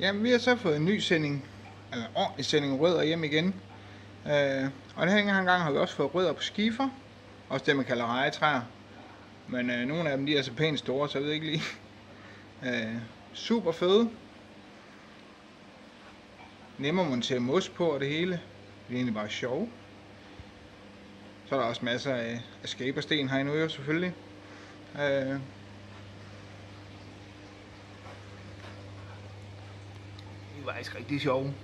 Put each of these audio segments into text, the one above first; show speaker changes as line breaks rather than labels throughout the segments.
Jamen, vi har så fået en ny sending, eller en ordentlig sending rødder hjem igen. Øh, og den her gang har vi også fået rødder på skifer. Også det, man kalder rejetræer. Men øh, nogle af dem, de er så pænt store, så jeg ved ikke lige. Øh, super fede. Nemmere at montere mos på og det hele. Det er egentlig bare sjov. Så er der også masser af, af skabersten herinde jo selvfølgelig. Øh, De er faktisk rigtig sjove.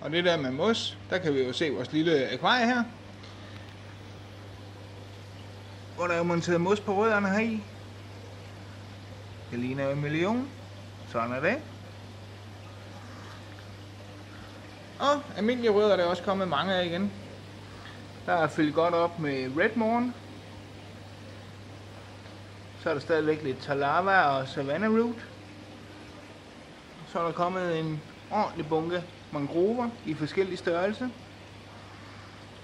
Og det der med mos, der kan vi jo se vores lille akvarie her. Hvor der er monteret mos på rødderne her i. Det ligner jo en million. Sådan er det. Og almindelige rødder der er også kommet mange af igen. Der er fyldt godt op med Redmorn. Så er der stadigvæk lidt Talava og Savannah Root. Så er der kommet en ordentlig bunke mangrover i forskellige størrelser.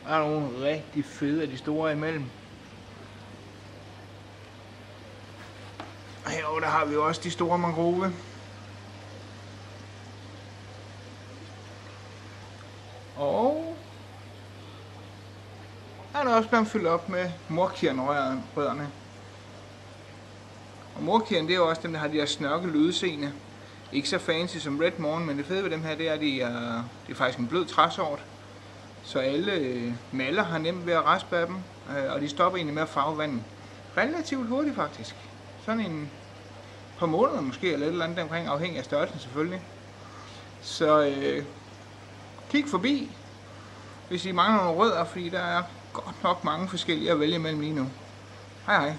Der er nogle rigtig fede af de store imellem. Herovre der har vi også de store mangrove. Og der er der også blevet fyldt op med morkirnrødderne. Og morkirn, det er jo også dem, der har de der snørke lydseende. Ikke så fancy som Red Morn, men det fede ved dem her, det er, at de er, det er faktisk en blød træsort. Så alle øh, har nemt ved at raspe af dem, øh, og de stopper egentlig med at farve vandet. Relativt hurtigt faktisk. Sådan en par måneder måske, eller et eller andet omkring, afhængig af størrelsen selvfølgelig. Så øh, kig forbi, hvis I mangler nogle rødder, fordi der er godt nok mange forskellige at vælge imellem lige nu. Hej hej.